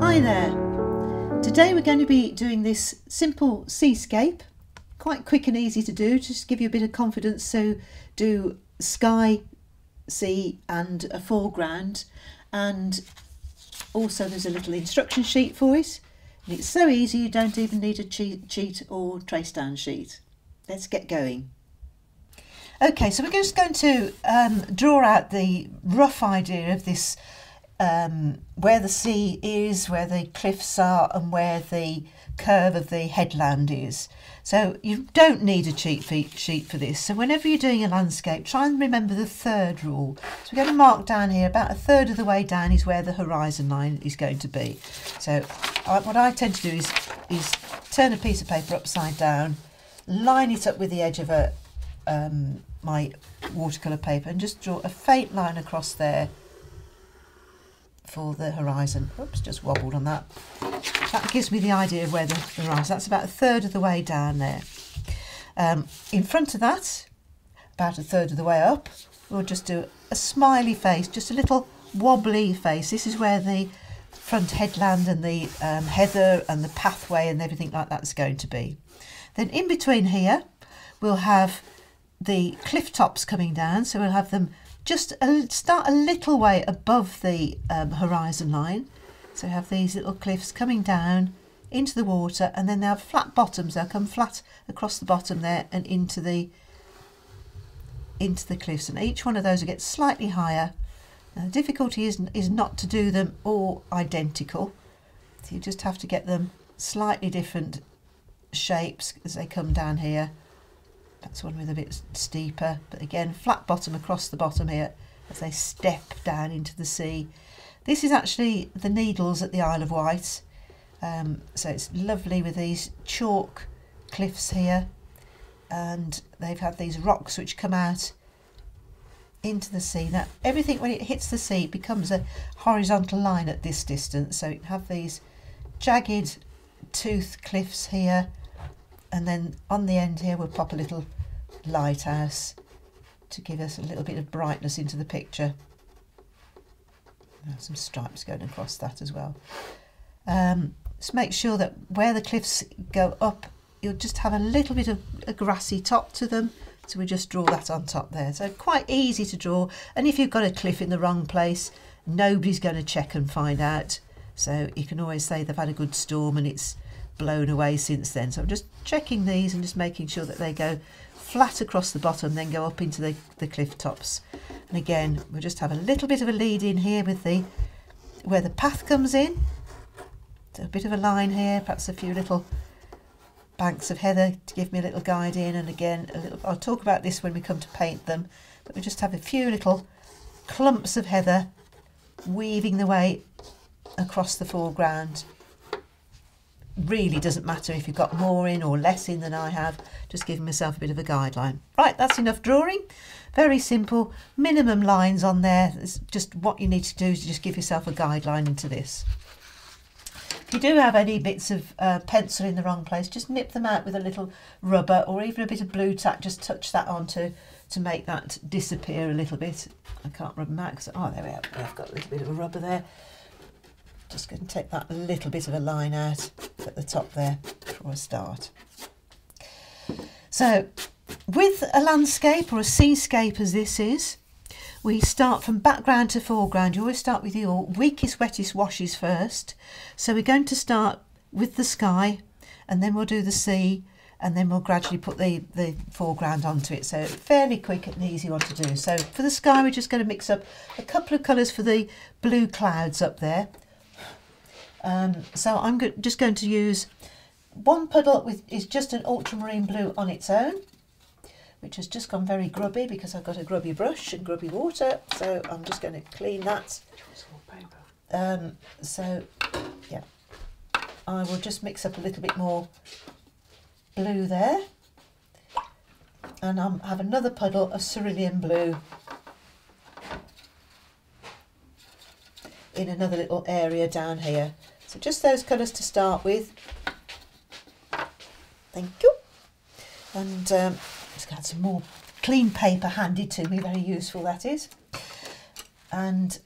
Hi there. Today we're going to be doing this simple seascape, quite quick and easy to do, just give you a bit of confidence. So do sky, sea and a foreground and also there's a little instruction sheet for it. And it's so easy you don't even need a cheat, or trace down sheet. Let's get going. Okay, so we're just going to um, draw out the rough idea of this um, where the sea is, where the cliffs are, and where the curve of the headland is. So you don't need a cheat sheet for this. So whenever you're doing a landscape, try and remember the third rule. So we're going to mark down here about a third of the way down is where the horizon line is going to be. So I, what I tend to do is, is turn a piece of paper upside down, line it up with the edge of a um, my watercolour paper and just draw a faint line across there for the horizon. Oops, just wobbled on that. That gives me the idea of where the horizon. That's about a third of the way down there. Um, in front of that, about a third of the way up, we'll just do a smiley face, just a little wobbly face. This is where the front headland and the um, heather and the pathway and everything like that's going to be. Then in between here, we'll have the cliff tops coming down. So we'll have them just a, start a little way above the um, horizon line. So have these little cliffs coming down into the water and then they have flat bottoms. They'll come flat across the bottom there and into the into the cliffs and each one of those will get slightly higher. Now the difficulty is, is not to do them all identical. So you just have to get them slightly different shapes as they come down here. That's one with a bit steeper, but again, flat bottom across the bottom here as they step down into the sea. This is actually the needles at the Isle of Wight. Um, so it's lovely with these chalk cliffs here and they've had these rocks which come out into the sea. Now everything when it hits the sea becomes a horizontal line at this distance so you have these jagged tooth cliffs here and then on the end here we'll pop a little lighthouse to give us a little bit of brightness into the picture. some stripes going across that as well. Um, just make sure that where the cliffs go up, you'll just have a little bit of a grassy top to them. So we just draw that on top there. So quite easy to draw. And if you've got a cliff in the wrong place, nobody's going to check and find out. So you can always say they've had a good storm and it's blown away since then. So I'm just checking these and just making sure that they go flat across the bottom, then go up into the, the cliff tops. And again, we'll just have a little bit of a lead in here with the where the path comes in. So a bit of a line here, perhaps a few little banks of heather to give me a little guide in. And again, a little, I'll talk about this when we come to paint them, but we just have a few little clumps of heather weaving the way across the foreground really doesn't matter if you've got more in or less in than I have, just giving myself a bit of a guideline. Right, that's enough drawing. Very simple, minimum lines on there. It's just what you need to do is just give yourself a guideline into this. If you do have any bits of uh, pencil in the wrong place, just nip them out with a little rubber or even a bit of Blu Tack, just touch that on to, to make that disappear a little bit. I can't rub them out because, oh, there we are. I've got a little bit of a rubber there. Just going to take that little bit of a line out at the top there before I start. So with a landscape or a seascape as this is, we start from background to foreground. You always start with your weakest, wettest washes first. So we're going to start with the sky and then we'll do the sea and then we'll gradually put the, the foreground onto it. So fairly quick and easy one to do. So for the sky, we're just going to mix up a couple of colours for the blue clouds up there. Um, so I'm go just going to use one puddle with is just an ultramarine blue on its own, which has just gone very grubby because I've got a grubby brush and grubby water. So I'm just going to clean that. Um, so yeah, I will just mix up a little bit more blue there. And I have another puddle of cerulean blue in another little area down here. So just those colours to start with. Thank you. And um, just got some more clean paper handed to me, very useful that is. And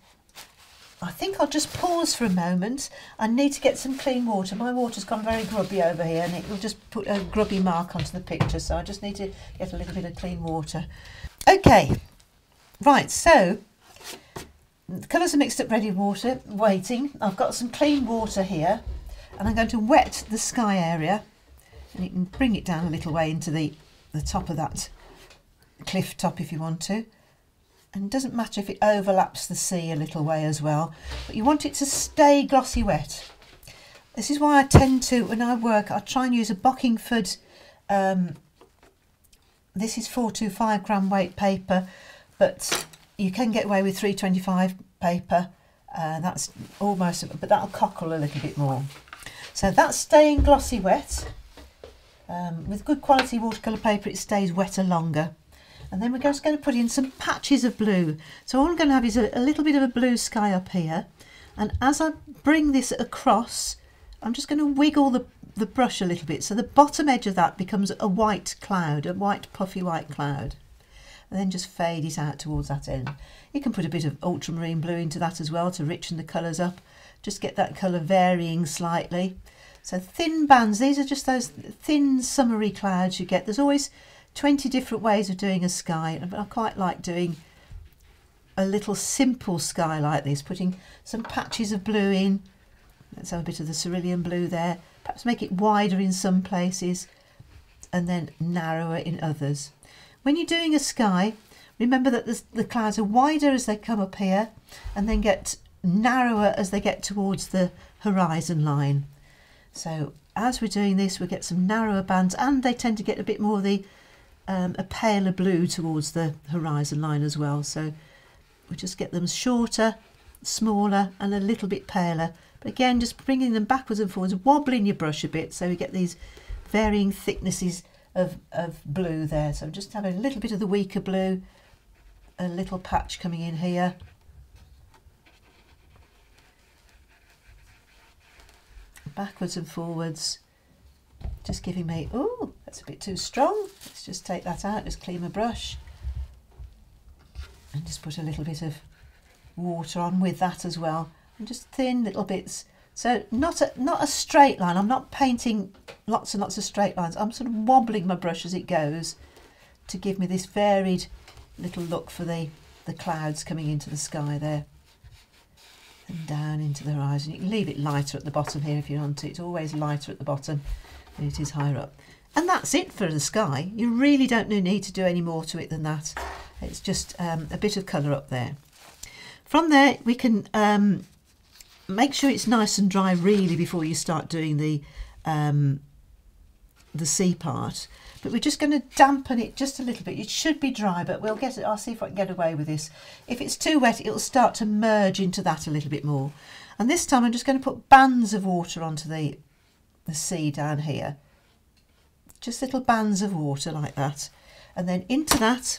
I think I'll just pause for a moment. I need to get some clean water. My water's gone very grubby over here and it will just put a grubby mark onto the picture. So I just need to get a little bit of clean water. Okay, right, so the colours are mixed up ready water, waiting. I've got some clean water here and I'm going to wet the sky area. And you can bring it down a little way into the, the top of that cliff top if you want to. And it doesn't matter if it overlaps the sea a little way as well but you want it to stay glossy wet. This is why I tend to when I work I try and use a Bockingford um, this is 425 gram weight paper but you can get away with 325 paper uh, that's almost but that'll cockle a little bit more so that's staying glossy wet um, with good quality watercolour paper it stays wetter longer and then we're just going to put in some patches of blue. So all I'm going to have is a, a little bit of a blue sky up here. And as I bring this across, I'm just going to wiggle the, the brush a little bit. So the bottom edge of that becomes a white cloud, a white puffy white cloud. And then just fade it out towards that end. You can put a bit of ultramarine blue into that as well to richen the colours up. Just get that colour varying slightly. So thin bands, these are just those thin summery clouds you get. There's always 20 different ways of doing a sky. But I quite like doing a little simple sky like this, putting some patches of blue in. Let's have a bit of the cerulean blue there. Perhaps make it wider in some places and then narrower in others. When you're doing a sky, remember that the, the clouds are wider as they come up here and then get narrower as they get towards the horizon line. So as we're doing this, we get some narrower bands and they tend to get a bit more the um, a paler blue towards the horizon line as well. So we just get them shorter, smaller and a little bit paler. But again, just bringing them backwards and forwards, wobbling your brush a bit so we get these varying thicknesses of, of blue there. So just having a little bit of the weaker blue, a little patch coming in here. Backwards and forwards, just giving me, oh, that's a bit too strong. Let's just take that out, just clean my brush. And just put a little bit of water on with that as well. And just thin little bits. So not a, not a straight line. I'm not painting lots and lots of straight lines. I'm sort of wobbling my brush as it goes to give me this varied little look for the, the clouds coming into the sky there. And down into the horizon. You can leave it lighter at the bottom here if you want to. It's always lighter at the bottom than it is higher up. And that's it for the sky. You really don't need to do any more to it than that. It's just um, a bit of colour up there. From there, we can um, make sure it's nice and dry really before you start doing the um, the sea part. But we're just going to dampen it just a little bit. It should be dry, but we'll get it. I'll see if I can get away with this. If it's too wet, it'll start to merge into that a little bit more. And this time I'm just going to put bands of water onto the, the sea down here just little bands of water like that. And then into that,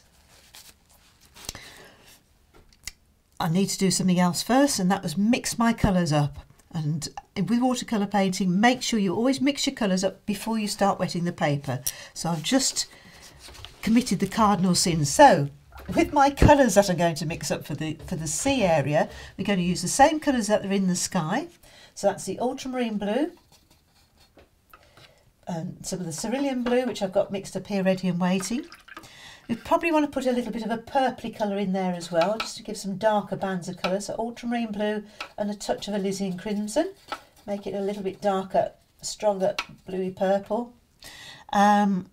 I need to do something else first, and that was mix my colours up. And with watercolour painting, make sure you always mix your colours up before you start wetting the paper. So I've just committed the cardinal sin. So with my colours that I'm going to mix up for the for the sea area, we're going to use the same colours that are in the sky. So that's the ultramarine blue, and some of the cerulean blue, which I've got mixed up here ready and waiting. We probably want to put a little bit of a purply colour in there as well, just to give some darker bands of colour. So ultramarine blue and a touch of alizarin crimson. Make it a little bit darker, stronger bluey purple. Um,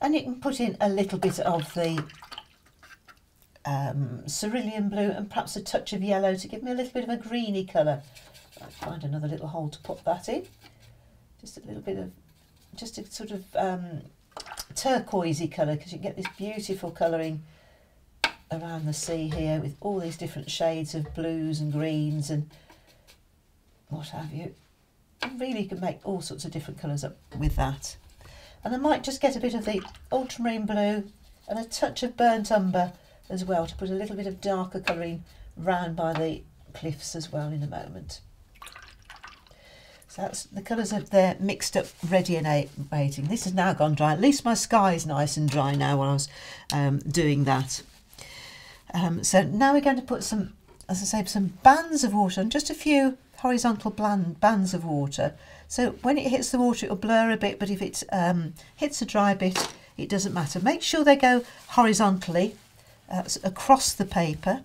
and you can put in a little bit of the um, cerulean blue and perhaps a touch of yellow to give me a little bit of a greeny colour. I'll find another little hole to put that in just a little bit of, just a sort of um, turquoisey colour because you get this beautiful colouring around the sea here with all these different shades of blues and greens and what have you. Really you can make all sorts of different colours up with that. And I might just get a bit of the ultramarine blue and a touch of burnt umber as well to put a little bit of darker colouring round by the cliffs as well in a moment. So that's the colours are there mixed up, ready and waiting. This has now gone dry. At least my sky is nice and dry now while I was um, doing that. Um, so now we're going to put some as I say, some bands of water and just a few horizontal bands of water. So when it hits the water, it'll blur a bit, but if it um, hits a dry bit, it doesn't matter. Make sure they go horizontally uh, across the paper.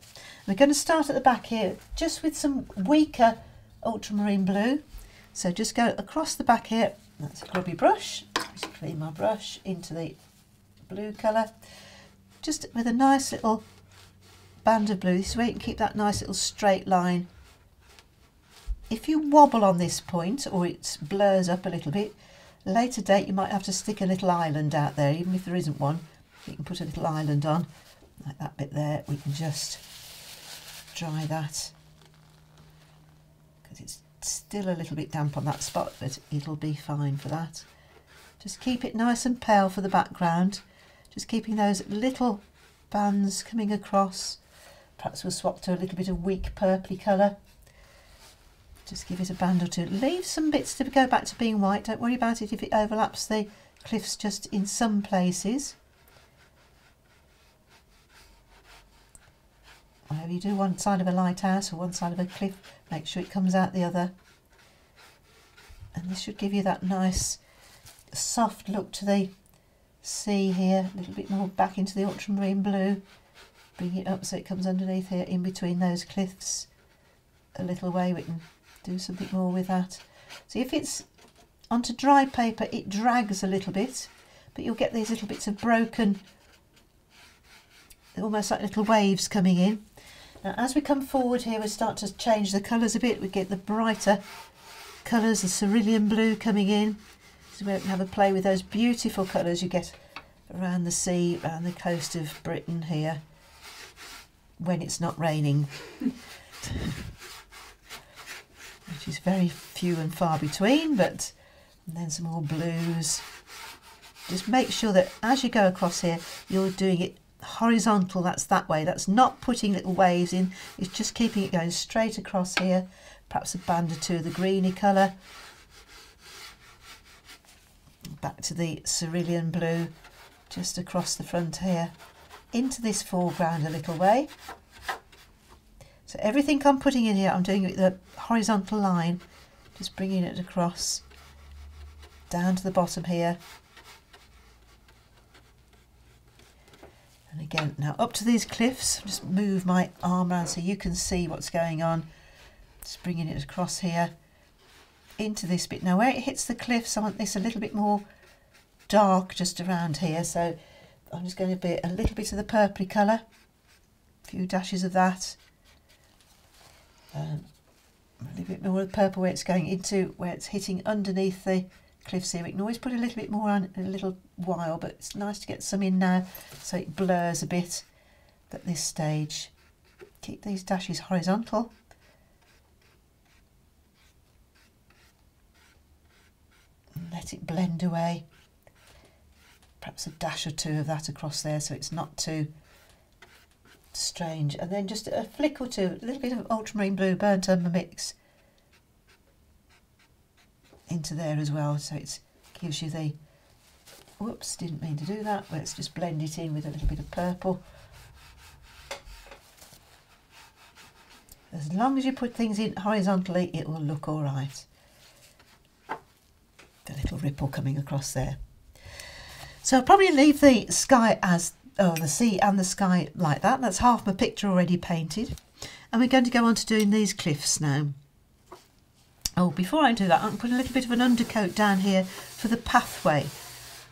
We're going to start at the back here just with some weaker ultramarine blue. So just go across the back here. That's a grubby brush. Just clean my brush into the blue colour. Just with a nice little band of blue. This is where you can keep that nice little straight line. If you wobble on this point or it blurs up a little bit, later date you might have to stick a little island out there, even if there isn't one. You can put a little island on, like that bit there. We can just dry that because it's still a little bit damp on that spot, but it'll be fine for that. Just keep it nice and pale for the background. Just keeping those little bands coming across. Perhaps we'll swap to a little bit of weak purply colour. Just give it a band or two. Leave some bits to go back to being white. Don't worry about it if it overlaps the cliffs just in some places. Whenever you do one side of a lighthouse or one side of a cliff, make sure it comes out the other. And this should give you that nice soft look to the sea here, a little bit more back into the ultramarine blue. Bring it up so it comes underneath here, in between those cliffs. A little way we can do something more with that. See if it's onto dry paper, it drags a little bit, but you'll get these little bits of broken, almost like little waves coming in. Now as we come forward here, we start to change the colours a bit. We get the brighter colours, the cerulean blue coming in So we can have a play with those beautiful colours you get around the sea, around the coast of Britain here, when it's not raining, which is very few and far between, but then some more blues. Just make sure that as you go across here, you're doing it horizontal, that's that way. That's not putting little waves in, it's just keeping it going straight across here. Perhaps a band or two of the greeny colour back to the cerulean blue just across the front here into this foreground a little way. So everything I'm putting in here, I'm doing it with the horizontal line, just bringing it across down to the bottom here. And again, now up to these cliffs, just move my arm around so you can see what's going on. Just bringing it across here into this bit. Now where it hits the cliffs, I want this a little bit more dark just around here. So I'm just going to be a little bit of the purpley colour, a few dashes of that. Um, a little bit more of purple where it's going into, where it's hitting underneath the cliffs here. We can always put a little bit more on in a little while, but it's nice to get some in now so it blurs a bit at this stage. Keep these dashes horizontal. let it blend away. Perhaps a dash or two of that across there so it's not too strange. And then just a flick or two, a little bit of ultramarine blue burnt umber mix into there as well so it gives you the whoops didn't mean to do that let's just blend it in with a little bit of purple as long as you put things in horizontally it will look all right the little ripple coming across there. So I'll probably leave the sky as, oh, the sea and the sky like that. That's half my picture already painted. And we're going to go on to doing these cliffs now. Oh, before I do that, I'm putting a little bit of an undercoat down here for the pathway.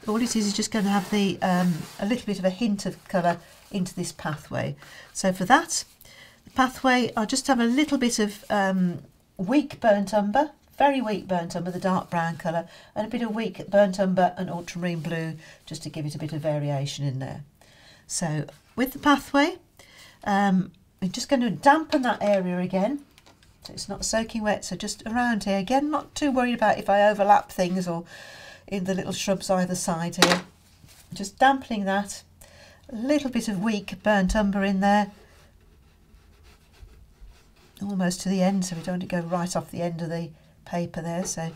All it is is just going to have the um, a little bit of a hint of colour into this pathway. So for that, the pathway, I'll just have a little bit of um, weak burnt umber very weak burnt umber, the dark brown colour, and a bit of weak burnt umber and ultramarine blue, just to give it a bit of variation in there. So with the pathway, um, we're just going to dampen that area again. It's not soaking wet, so just around here. Again, not too worried about if I overlap things or in the little shrubs either side here. Just dampening that. A little bit of weak burnt umber in there. Almost to the end, so we don't want to go right off the end of the paper there so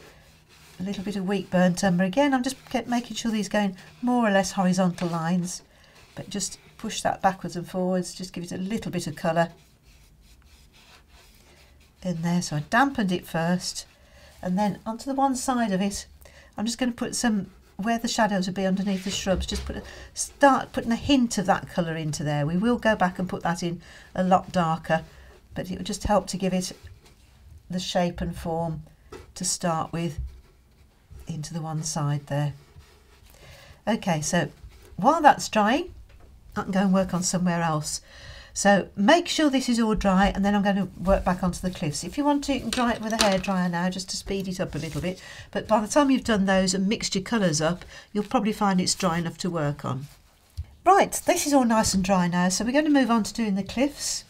a little bit of weak burnt umber again I'm just making sure these going more or less horizontal lines but just push that backwards and forwards just give it a little bit of colour in there. So I dampened it first and then onto the one side of it, I'm just going to put some where the shadows would be underneath the shrubs. Just put a, start putting a hint of that colour into there. We will go back and put that in a lot darker, but it will just help to give it the shape and form to start with into the one side there. Okay, so while that's drying, I can go and work on somewhere else. So make sure this is all dry and then I'm going to work back onto the cliffs. If you want to, you can dry it with a hairdryer now just to speed it up a little bit. But by the time you've done those and mixed your colours up, you'll probably find it's dry enough to work on. Right, this is all nice and dry now. So we're going to move on to doing the cliffs.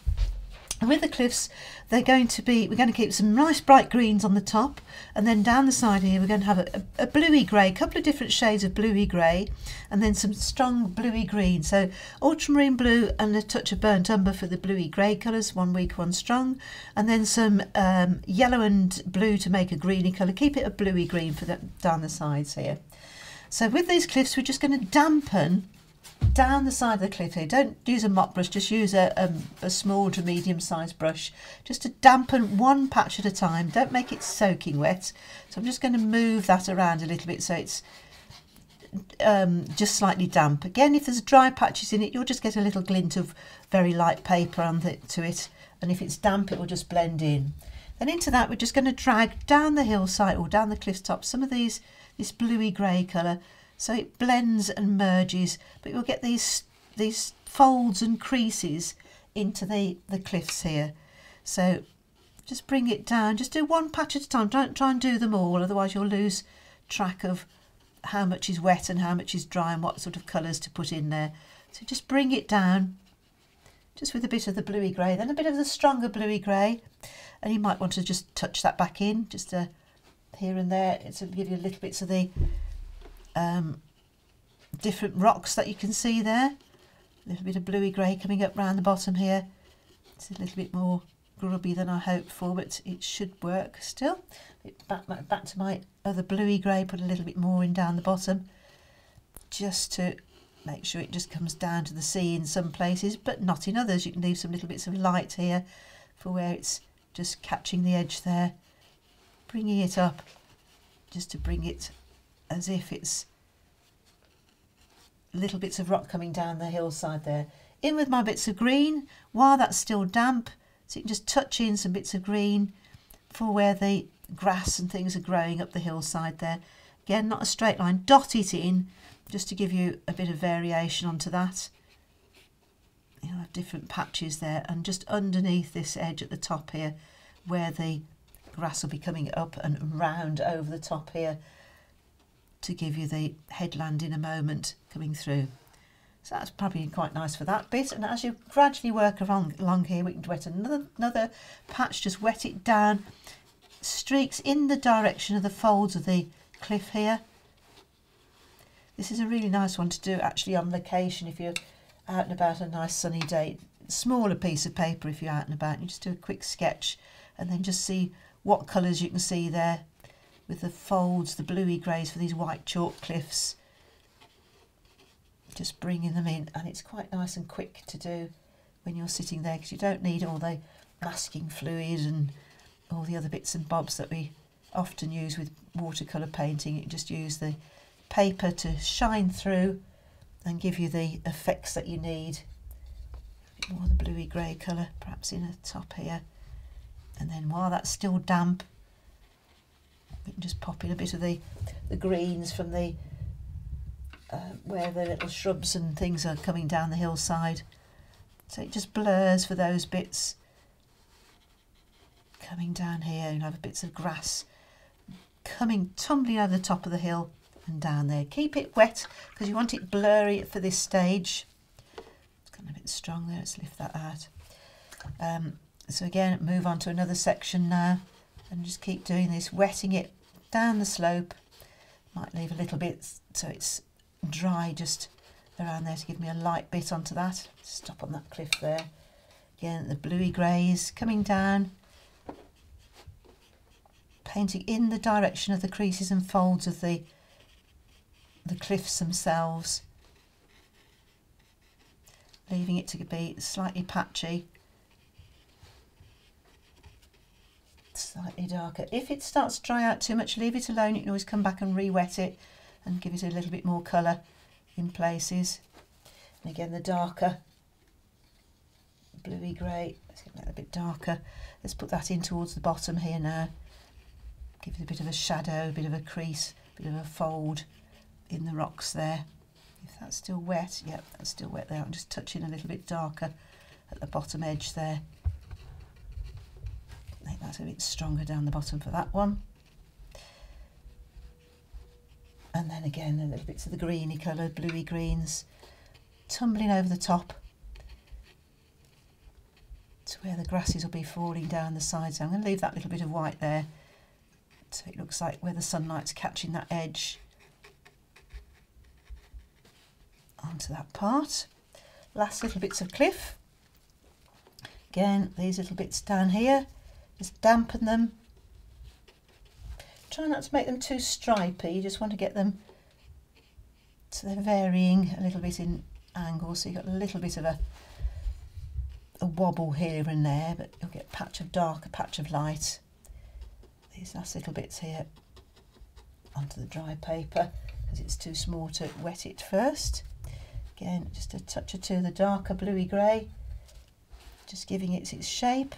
With the cliffs, they're going to be, we're going to keep some nice bright greens on the top. And then down the side here, we're going to have a, a, a bluey grey, a couple of different shades of bluey grey. And then some strong bluey green. So ultramarine blue and a touch of burnt umber for the bluey grey colours, one weak, one strong. And then some um, yellow and blue to make a greeny colour. Keep it a bluey green for the, down the sides here. So with these cliffs, we're just going to dampen down the side of the cliff here. Don't use a mop brush, just use a, um, a small to medium sized brush just to dampen one patch at a time. Don't make it soaking wet. So I'm just going to move that around a little bit so it's um, just slightly damp. Again, if there's dry patches in it, you'll just get a little glint of very light paper onto it. And if it's damp, it will just blend in. Then into that, we're just going to drag down the hillside or down the cliff top some of these, this bluey grey colour so it blends and merges but you'll get these these folds and creases into the the cliffs here. So just bring it down. Just do one patch at a time. Don't try and do them all otherwise you'll lose track of how much is wet and how much is dry and what sort of colours to put in there. So just bring it down just with a bit of the bluey grey then a bit of the stronger bluey grey. And you might want to just touch that back in just a, here and there. To give you a little bits of the um, different rocks that you can see there. A little bit of bluey grey coming up round the bottom here. It's a little bit more grubby than I hoped for, but it should work still. Back, back, back to my other bluey grey, put a little bit more in down the bottom, just to make sure it just comes down to the sea in some places, but not in others. You can leave some little bits of light here for where it's just catching the edge there, bringing it up, just to bring it as if it's little bits of rock coming down the hillside there. In with my bits of green while that's still damp, so you can just touch in some bits of green for where the grass and things are growing up the hillside there. Again, not a straight line, dot it in just to give you a bit of variation onto that. You'll have different patches there and just underneath this edge at the top here where the grass will be coming up and round over the top here to give you the headland in a moment coming through. So that's probably quite nice for that bit. And as you gradually work along, along here, we can wet another, another patch, just wet it down. Streaks in the direction of the folds of the cliff here. This is a really nice one to do actually on location if you're out and about a nice sunny day. Smaller piece of paper if you're out and about. You just do a quick sketch and then just see what colours you can see there with the folds, the bluey greys for these white chalk cliffs. Just bringing them in and it's quite nice and quick to do when you're sitting there because you don't need all the masking fluid and all the other bits and bobs that we often use with watercolour painting. You just use the paper to shine through and give you the effects that you need. More the bluey grey colour perhaps in the top here. And then while that's still damp, can just pop in a bit of the, the greens from the uh, where the little shrubs and things are coming down the hillside. So it just blurs for those bits. Coming down here and have bits of grass coming tumbling over the top of the hill and down there. Keep it wet because you want it blurry for this stage. It's getting a bit strong there, let's lift that out. Um, so again, move on to another section now and just keep doing this, wetting it down the slope. Might leave a little bit so it's dry just around there to give me a light bit onto that. Stop on that cliff there. Again, the bluey greys coming down, painting in the direction of the creases and folds of the the cliffs themselves, leaving it to be slightly patchy slightly darker. If it starts to dry out too much, leave it alone. You can always come back and re-wet it and give it a little bit more colour in places. And again, the darker bluey grey, let's get that a bit darker. Let's put that in towards the bottom here now. Give it a bit of a shadow, a bit of a crease, a bit of a fold in the rocks there. If that's still wet, yep, that's still wet there. I'm just touching a little bit darker at the bottom edge there. Think that's a bit stronger down the bottom for that one. And then again, a little bits of the greeny colour, bluey greens, tumbling over the top to where the grasses will be falling down the sides. I'm going to leave that little bit of white there so it looks like where the sunlight's catching that edge onto that part. Last little bits of cliff. Again, these little bits down here, just dampen them. Try not to make them too stripy, you just want to get them so they're varying a little bit in angle, so you've got a little bit of a a wobble here and there, but you'll get a patch of dark, a patch of light. These last little bits here onto the dry paper because it's too small to wet it first. Again, just a touch or two of the darker bluey grey, just giving it its shape.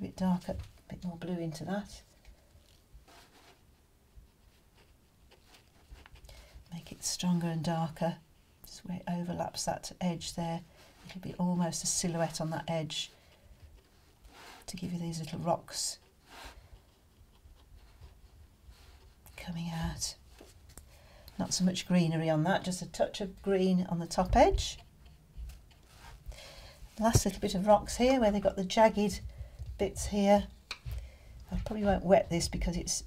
Little bit darker, a bit more blue into that. Make it stronger and darker, just where it overlaps that edge there. It'll be almost a silhouette on that edge to give you these little rocks coming out. Not so much greenery on that, just a touch of green on the top edge. Last little bit of rocks here where they've got the jagged bits here. I probably won't wet this because it's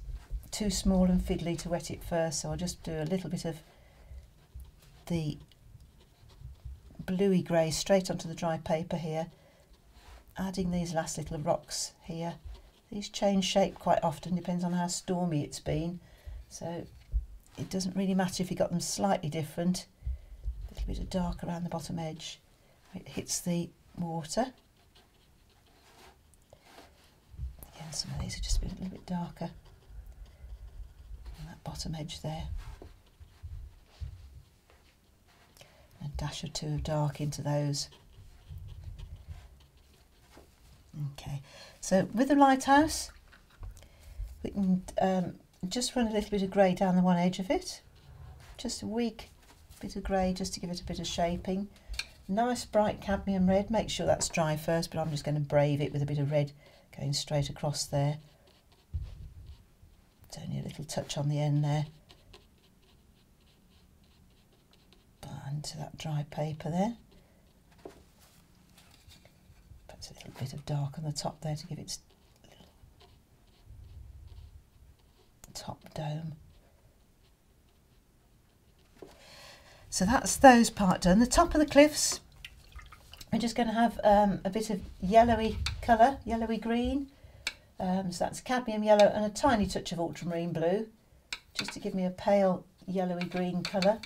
too small and fiddly to wet it first, so I'll just do a little bit of the bluey grey straight onto the dry paper here adding these last little rocks here. These change shape quite often depends on how stormy it's been so it doesn't really matter if you got them slightly different. A little bit of dark around the bottom edge. It hits the water some of these are just a little bit darker on that bottom edge there a dash or two of dark into those. Okay, so with the lighthouse, we can um, just run a little bit of grey down the one edge of it. Just a weak bit of grey just to give it a bit of shaping. Nice bright cadmium red, make sure that's dry first, but I'm just going to brave it with a bit of red going straight across there. It's only a little touch on the end there. into that dry paper there. Perhaps a little bit of dark on the top there to give it top dome. So that's those part done. The top of the cliffs, we're just going to have um, a bit of yellowy colour, yellowy green. Um, so that's cadmium yellow and a tiny touch of ultramarine blue, just to give me a pale yellowy green colour.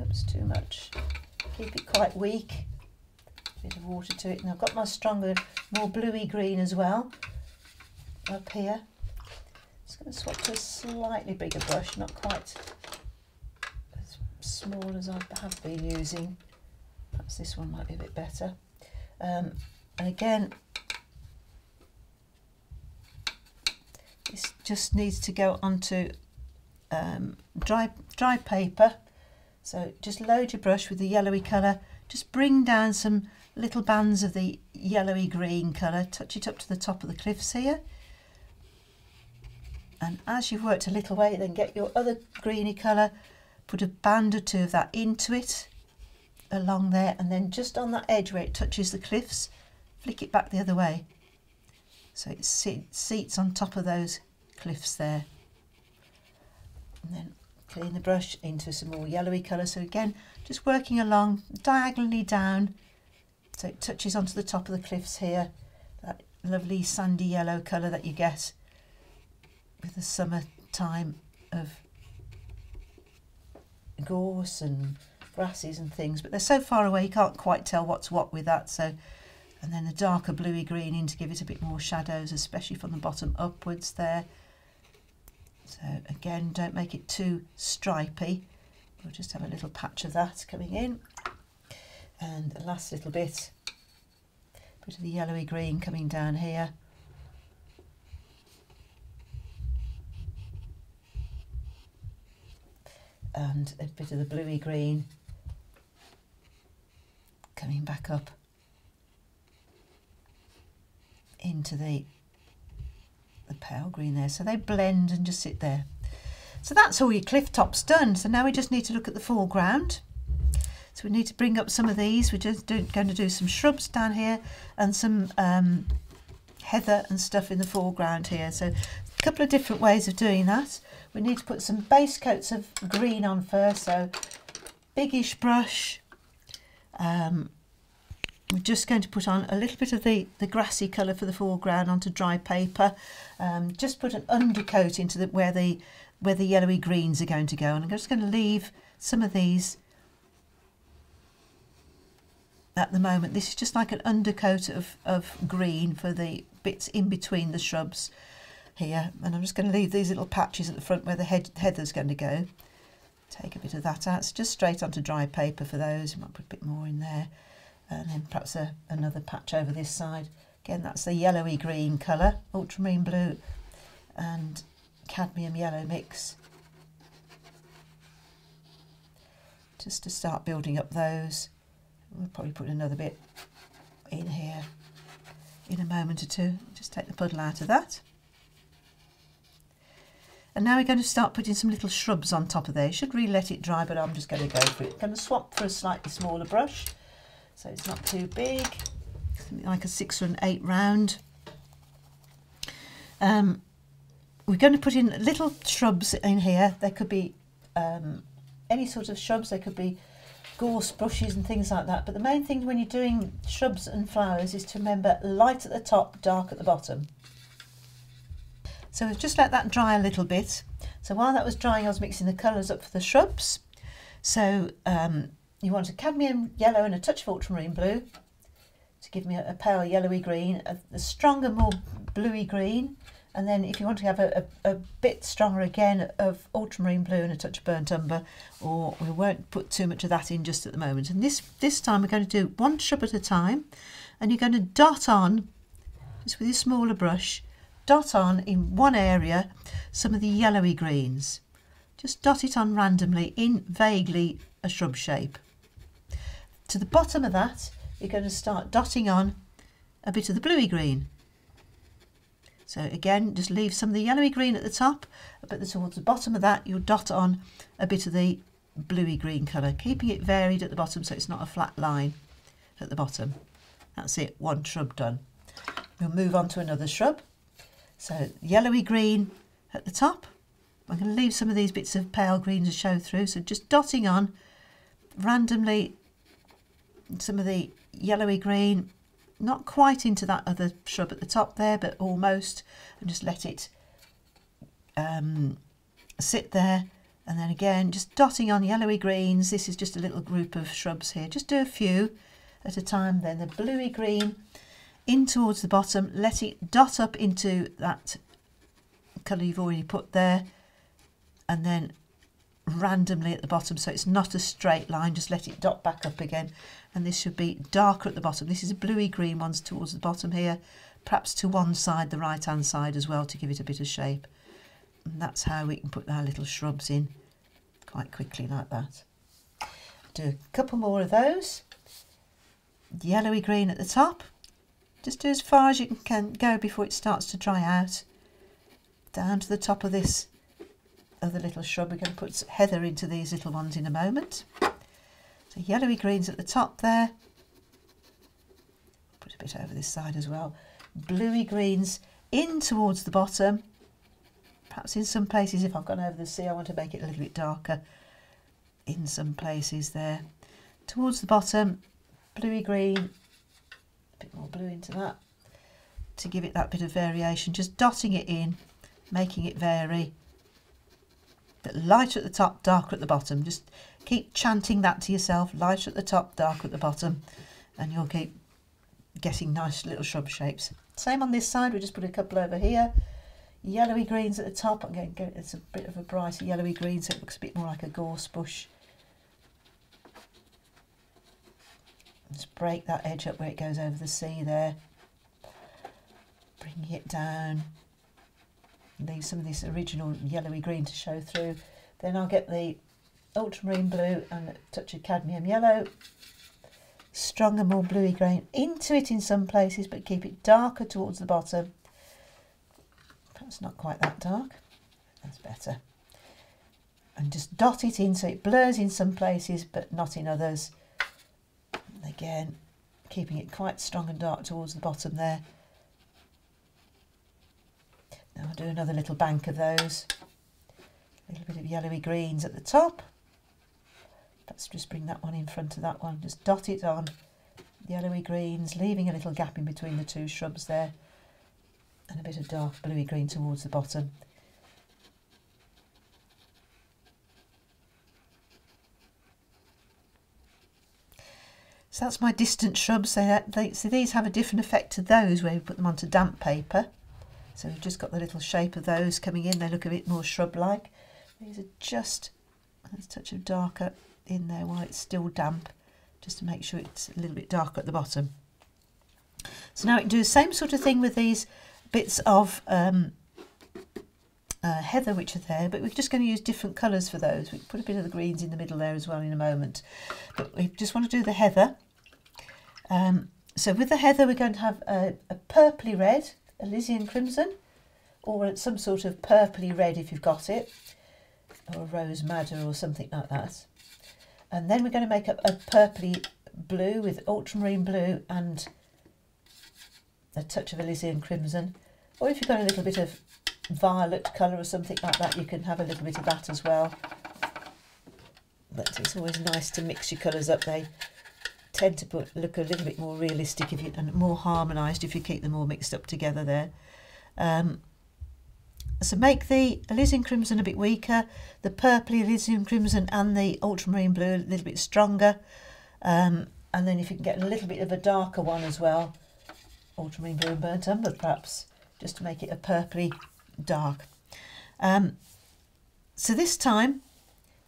Oops, too much. Keep it quite weak. Bit of water to it. And I've got my stronger, more bluey green as well up here. Just going to swap to a slightly bigger brush, not quite as small as I have been using. Perhaps this one might be a bit better. Um, and again, this just needs to go onto um, dry dry paper so just load your brush with the yellowy colour, just bring down some little bands of the yellowy green colour, touch it up to the top of the cliffs here. And as you've worked a little way, then get your other greeny colour, put a band or two of that into it along there, and then just on that edge where it touches the cliffs, flick it back the other way. So it seats on top of those cliffs there. And then clean the brush into some more yellowy colour. So again, just working along diagonally down so it touches onto the top of the cliffs here. That lovely sandy yellow colour that you get with the summer time of gorse and grasses and things. But they're so far away you can't quite tell what's what with that. So and then the darker bluey green in to give it a bit more shadows especially from the bottom upwards there so again don't make it too stripy. We'll just have a little patch of that coming in. And the last little bit bit of the yellowy green coming down here. And a bit of the bluey green coming back up into the the pale green there. So they blend and just sit there. So that's all your cliff tops done. So now we just need to look at the foreground. So we need to bring up some of these. We're just do, going to do some shrubs down here and some um, heather and stuff in the foreground here. So a couple of different ways of doing that. We need to put some base coats of green on first. So biggish brush um, we're just going to put on a little bit of the, the grassy colour for the foreground onto dry paper. Um, just put an undercoat into the, where the where the yellowy greens are going to go. And I'm just going to leave some of these at the moment. This is just like an undercoat of, of green for the bits in between the shrubs here. And I'm just going to leave these little patches at the front where the head, heather's going to go. Take a bit of that out. It's just straight onto dry paper for those. You might put a bit more in there and then perhaps a, another patch over this side. Again, that's the yellowy green colour, ultramarine blue and cadmium yellow mix. Just to start building up those. We'll probably put another bit in here in a moment or two. Just take the puddle out of that. And now we're going to start putting some little shrubs on top of there. You should really let it dry, but I'm just going to go for it. I'm going to swap for a slightly smaller brush so it's not too big. Something like a six or an eight round. Um, we're going to put in little shrubs in here. There could be um, any sort of shrubs. There could be gorse bushes and things like that. But the main thing when you're doing shrubs and flowers is to remember light at the top dark at the bottom. So we've just let that dry a little bit. So while that was drying I was mixing the colours up for the shrubs. So um, you want a cadmium yellow and a touch of ultramarine blue to give me a, a pale yellowy green, a, a, stronger, more bluey green. And then if you want to have a, a, bit stronger again of ultramarine blue and a touch of burnt umber, or we won't put too much of that in just at the moment. And this, this time we're going to do one shrub at a time, and you're going to dot on, just with your smaller brush, dot on in one area some of the yellowy greens. Just dot it on randomly in vaguely a shrub shape. To the bottom of that, you're going to start dotting on a bit of the bluey green. So again, just leave some of the yellowy green at the top, but towards the bottom of that, you'll dot on a bit of the bluey green colour, keeping it varied at the bottom so it's not a flat line at the bottom. That's it, one shrub done. We'll move on to another shrub. So yellowy green at the top. I'm going to leave some of these bits of pale green to show through, so just dotting on randomly some of the yellowy green, not quite into that other shrub at the top there, but almost, and just let it um, sit there. And then again, just dotting on yellowy greens. This is just a little group of shrubs here. Just do a few at a time. Then the bluey green in towards the bottom. Let it dot up into that colour you've already put there. And then randomly at the bottom so it's not a straight line just let it dot back up again and this should be darker at the bottom. This is a bluey green ones towards the bottom here, perhaps to one side, the right hand side as well to give it a bit of shape. And that's how we can put our little shrubs in quite quickly like that. Do a couple more of those. Yellowy green at the top. Just do as far as you can go before it starts to dry out. Down to the top of this other little shrub. We're going to put heather into these little ones in a moment. So yellowy greens at the top there. Put a bit over this side as well. Bluey greens in towards the bottom. Perhaps in some places, if I've gone over the sea, I want to make it a little bit darker. In some places there. Towards the bottom, bluey green. A bit more blue into that. To give it that bit of variation. Just dotting it in, making it vary. Lighter at the top, darker at the bottom. Just keep chanting that to yourself lighter at the top darker at the bottom and you'll keep getting nice little shrub shapes. Same on this side, we just put a couple over here. Yellowy greens at the top. I'm going to go, it's a bit of a brighter yellowy green so it looks a bit more like a gorse bush. Just break that edge up where it goes over the sea there. Bring it down. Leave some of this original yellowy green to show through. Then I'll get the ultramarine blue and a touch of cadmium yellow. Stronger, more bluey green into it in some places, but keep it darker towards the bottom. Perhaps not quite that dark. That's better. And just dot it in so it blurs in some places, but not in others. And again, keeping it quite strong and dark towards the bottom there. Now I'll do another little bank of those. A little bit of yellowy greens at the top. Let's just bring that one in front of that one. Just dot it on yellowy greens, leaving a little gap in between the two shrubs there. And a bit of dark bluey green towards the bottom. So that's my distant shrubs. They, they, so these have a different effect to those where we put them onto damp paper. So we've just got the little shape of those coming in. They look a bit more shrub-like. These are just a touch of darker in there while it's still damp, just to make sure it's a little bit darker at the bottom. So now we can do the same sort of thing with these bits of um, uh, heather which are there, but we're just going to use different colours for those. We put a bit of the greens in the middle there as well in a moment. But we just want to do the heather. Um, so with the heather we're going to have a, a purpley red Alizarin crimson or some sort of purpley red if you've got it or rose madder or something like that. And then we're going to make up a purpley blue with ultramarine blue and a touch of alizarin crimson. Or if you've got a little bit of violet colour or something like that you can have a little bit of that as well. But it's always nice to mix your colours up they tend to put, look a little bit more realistic if you, and more harmonised if you keep them all mixed up together there. Um, so make the alizarin crimson a bit weaker, the purpley alizarin crimson and the ultramarine blue a little bit stronger. Um, and then if you can get a little bit of a darker one as well, ultramarine blue and burnt umber perhaps, just to make it a purpley dark. Um, so this time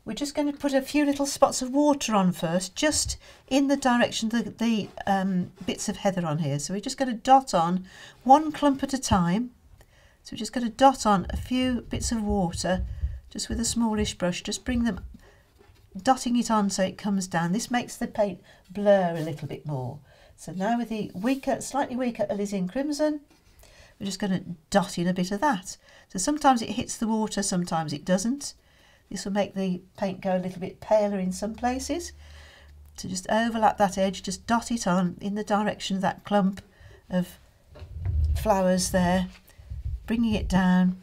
we're just going to put a few little spots of water on first, just in the direction of the, the um, bits of heather on here. So we're just going to dot on one clump at a time. So we're just going to dot on a few bits of water, just with a smallish brush, just bring them, dotting it on so it comes down. This makes the paint blur a little bit more. So now with the weaker, slightly weaker alizarin crimson, we're just going to dot in a bit of that. So sometimes it hits the water, sometimes it doesn't. This will make the paint go a little bit paler in some places. So just overlap that edge, just dot it on in the direction of that clump of flowers there, bringing it down.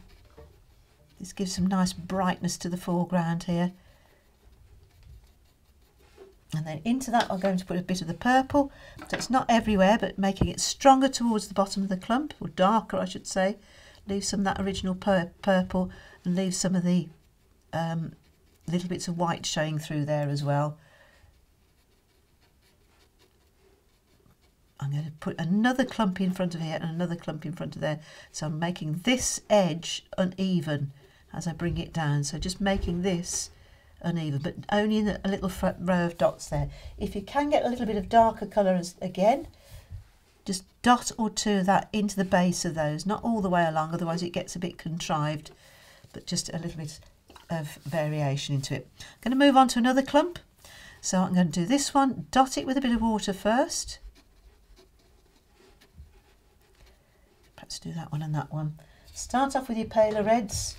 This gives some nice brightness to the foreground here. And then into that I'm going to put a bit of the purple. So it's not everywhere, but making it stronger towards the bottom of the clump, or darker I should say. Leave some of that original pur purple and leave some of the um, little bits of white showing through there as well. I'm going to put another clump in front of here and another clump in front of there. So I'm making this edge uneven as I bring it down. So just making this uneven, but only in a little row of dots there. If you can get a little bit of darker colour again, just dot or two of that into the base of those, not all the way along, otherwise it gets a bit contrived, but just a little bit of variation into it. I'm going to move on to another clump. So I'm going to do this one, dot it with a bit of water first. Perhaps do that one and that one. Start off with your paler reds,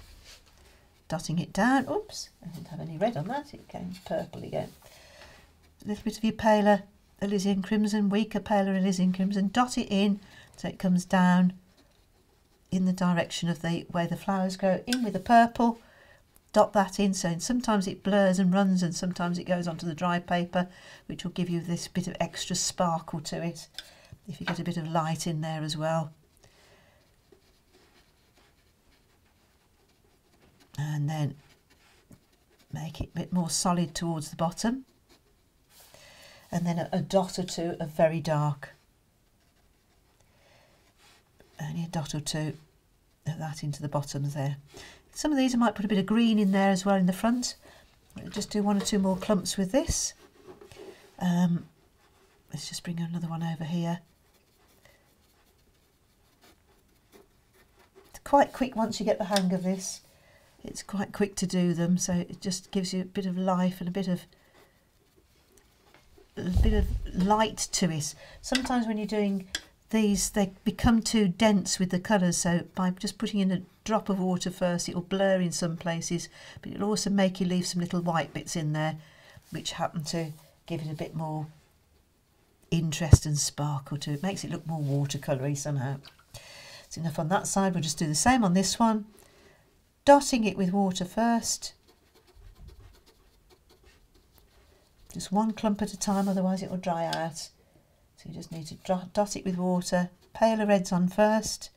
dotting it down. Oops, I didn't have any red on that, it came purple again. A little bit of your paler alizarin crimson, weaker paler alizarin crimson, dot it in so it comes down in the direction of the where the flowers grow, in with the purple, dot that in so sometimes it blurs and runs and sometimes it goes onto the dry paper which will give you this bit of extra sparkle to it if you get a bit of light in there as well. And then make it a bit more solid towards the bottom. And then a, a dot or two of very dark. Only a dot or two that into the bottoms there. Some of these I might put a bit of green in there as well in the front. I'll just do one or two more clumps with this. Um, let's just bring another one over here. It's quite quick once you get the hang of this. It's quite quick to do them, so it just gives you a bit of life and a bit of a bit of light to it. Sometimes when you're doing these, they become too dense with the colours, so by just putting in a drop of water first, it will blur in some places, but it'll also make you leave some little white bits in there, which happen to give it a bit more interest and sparkle to it. makes it look more watercoloury somehow. It's enough on that side. We'll just do the same on this one. Dotting it with water first. Just one clump at a time, otherwise it will dry out. So you just need to dot it with water. Paler reds on first.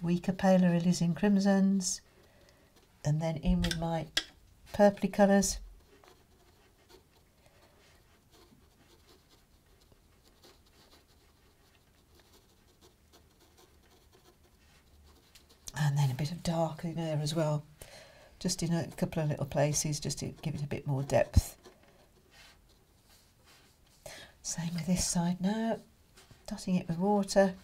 Weaker paler alizarin crimsons. And then in with my purpley colours. and then a bit of dark in there as well just in a couple of little places just to give it a bit more depth same with this side now dotting it with water.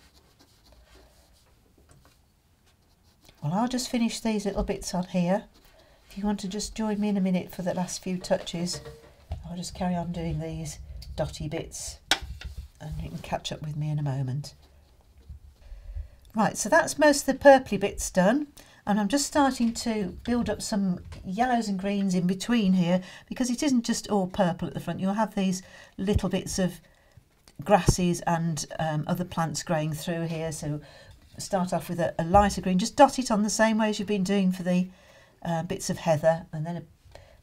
Well I'll just finish these little bits on here. If you want to just join me in a minute for the last few touches I'll just carry on doing these dotty bits and you can catch up with me in a moment. Right, so that's most of the purpley bits done and I'm just starting to build up some yellows and greens in between here because it isn't just all purple at the front. You'll have these little bits of grasses and um, other plants growing through here. So start off with a, a, lighter green, just dot it on the same way as you've been doing for the uh, bits of heather and then a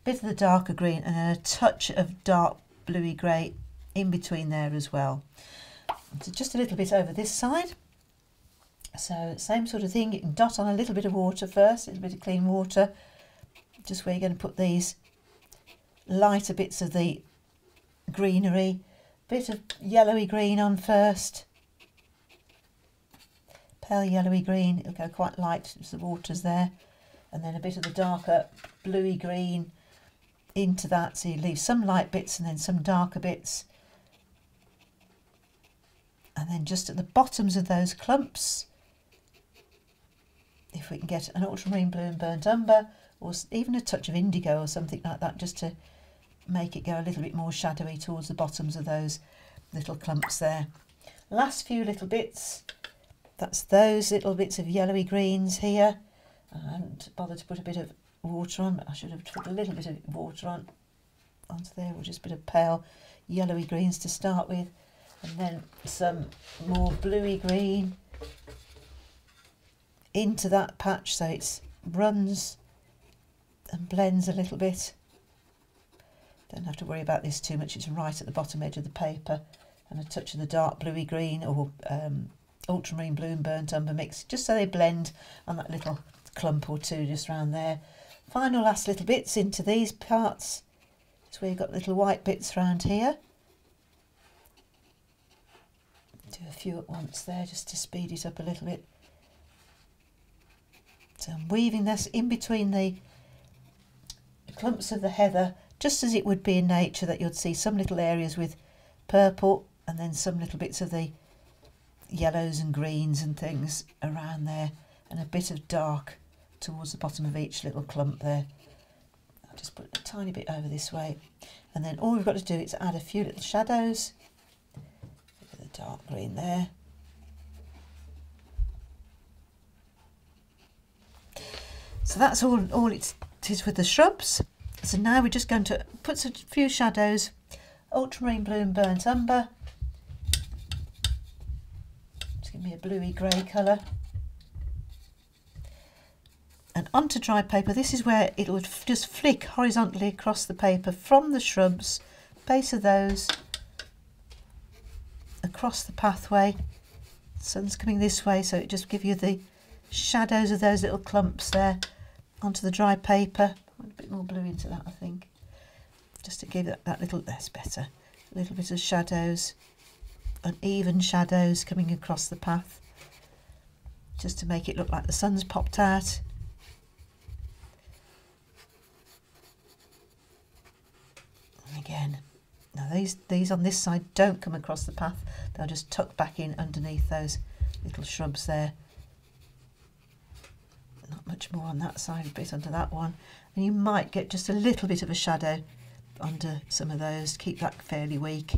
bit of the darker green and then a touch of dark bluey grey in between there as well. So just a little bit over this side. So same sort of thing, you can dot on a little bit of water first, a little bit of clean water, just where you're going to put these lighter bits of the greenery, bit of yellowy green on first, pale yellowy green, it'll go quite light as the water's there, and then a bit of the darker bluey green into that, so you leave some light bits and then some darker bits. And then just at the bottoms of those clumps, if we can get an ultramarine blue and burnt umber or even a touch of indigo or something like that just to make it go a little bit more shadowy towards the bottoms of those little clumps there. Last few little bits, that's those little bits of yellowy greens here. I haven't bothered to put a bit of water on, I should have put a little bit of water on onto there, or just a bit of pale yellowy greens to start with, and then some more bluey green into that patch so it runs and blends a little bit. Don't have to worry about this too much, it's right at the bottom edge of the paper and a touch of the dark bluey green or um, ultramarine blue and burnt umber mix just so they blend on that little clump or two just around there. Final last little bits into these parts. So you've got little white bits around here. Do a few at once there just to speed it up a little bit. I'm weaving this in between the clumps of the heather, just as it would be in nature that you'd see some little areas with purple and then some little bits of the yellows and greens and things around there and a bit of dark towards the bottom of each little clump there. I'll just put a tiny bit over this way and then all we've got to do is add a few little shadows. the dark green there So that's all, all it is with the shrubs. So now we're just going to put a few shadows, ultramarine blue and burnt umber. Just give me a bluey grey colour. And onto dry paper, this is where it would just flick horizontally across the paper from the shrubs, base of those, across the pathway. sun's coming this way, so it just give you the shadows of those little clumps there onto the dry paper. a bit more blue into that, I think, just to give that, that little, that's better, a little bit of shadows uneven shadows coming across the path just to make it look like the sun's popped out. And again, now these, these on this side don't come across the path, they'll just tuck back in underneath those little shrubs there. Not much more on that side, a bit under that one. And you might get just a little bit of a shadow under some of those, keep that fairly weak.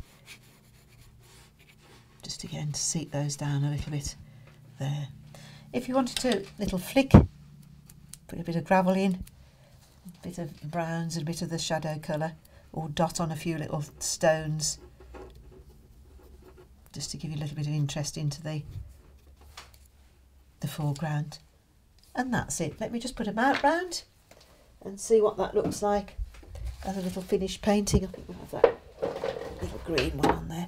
Just again to seat those down a little bit there. If you wanted to little flick, put a bit of gravel in, a bit of browns and a bit of the shadow colour, or dot on a few little stones, just to give you a little bit of interest into the the foreground. And that's it. Let me just put them out round and see what that looks like as a little finished painting. I think we'll have that little green one on there.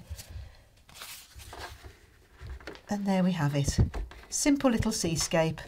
And there we have it. Simple little seascape